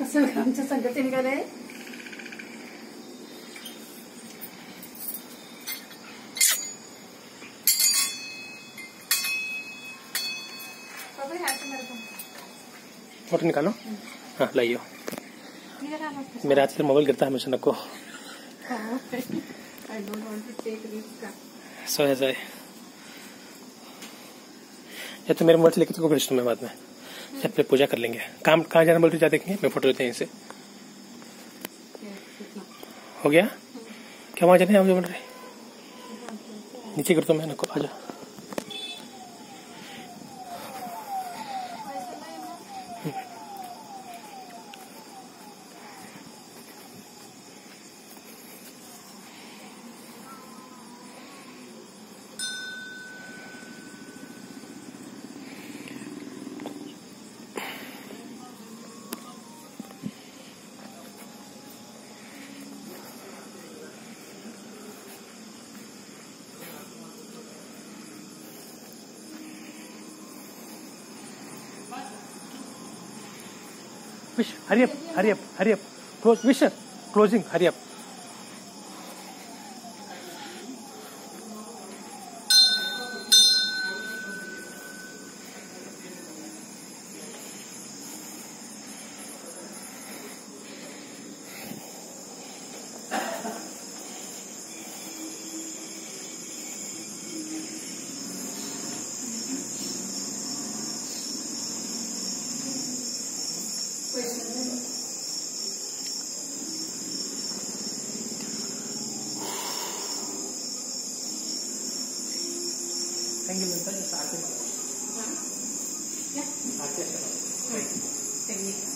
कसं आमच्या फ़ोटो निकालो। हाँ लाइयो। मेरे हाथ से मोबाइल गिरता है हमेशा नको सो है सो है या तो मेरे मोबाइल से लेके तुमको भेज दूँ मैं बाद में। फिर पूजा कर लेंगे। काम कहाँ जाना बोलते जा देखेंगे। मैं फ़ोटो लेते हैं इसे हो गया? क्या वहाँ जाने हैं? हम जो बोल रहे नीचे कर दो मैं आ जाओ। Wish, hurry up, hurry up, hurry up. Close, Wisher, closing, hurry up. Thank you, Mr. Sakuma. Yeah. Thank you.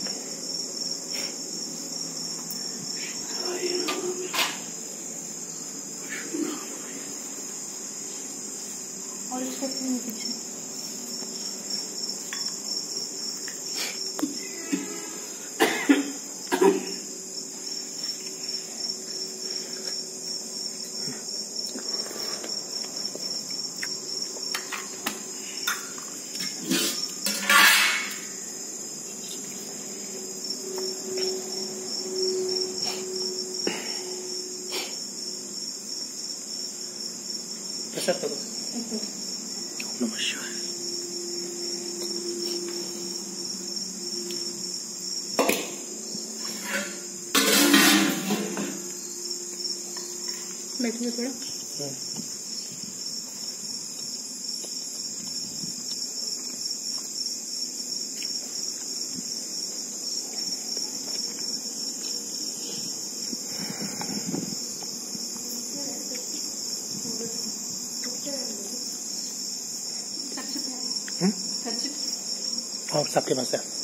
Gracias a todos. बैठिए थोड़ा हम्म? और सबके पास है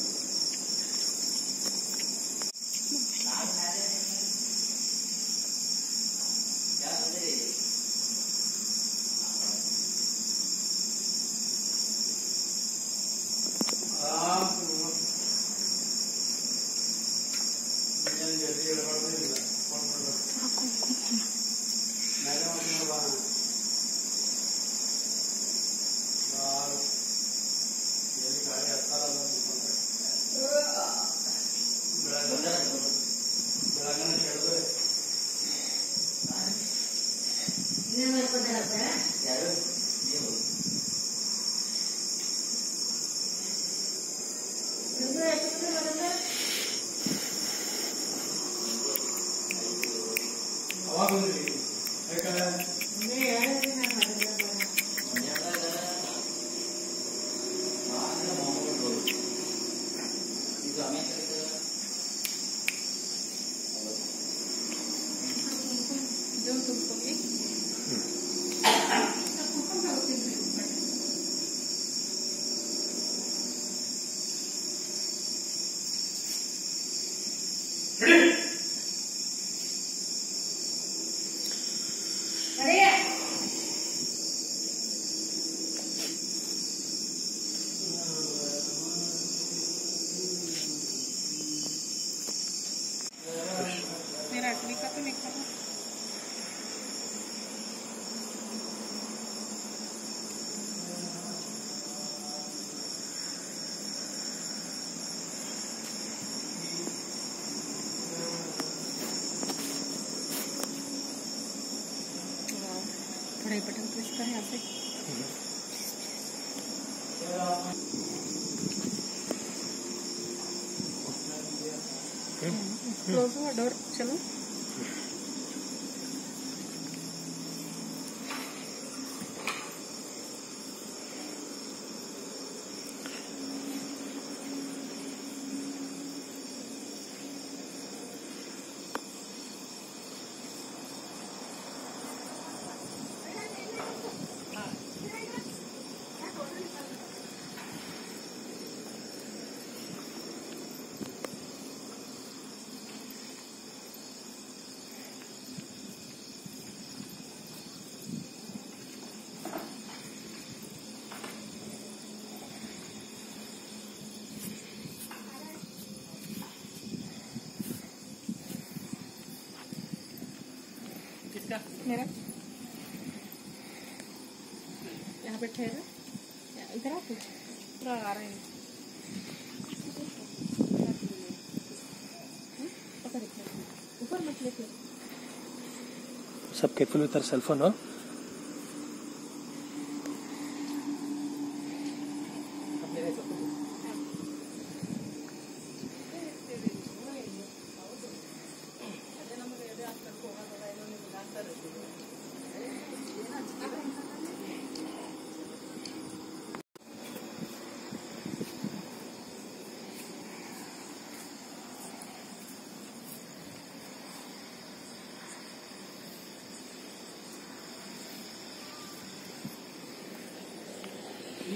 मेरा अटवी का तो नहीं था पढ़ाई बटन प्रेस करें है यहाँ से क्लोज हुआ डोर चलो। मेरा। यहाँ पे ठहरा इधर आ कुछ पूरा आ रहा हैं। सबके फुल एक मिनट। ऊपर मत लेके। सब केयरफुल विथ सेल फ़ोन हाँ?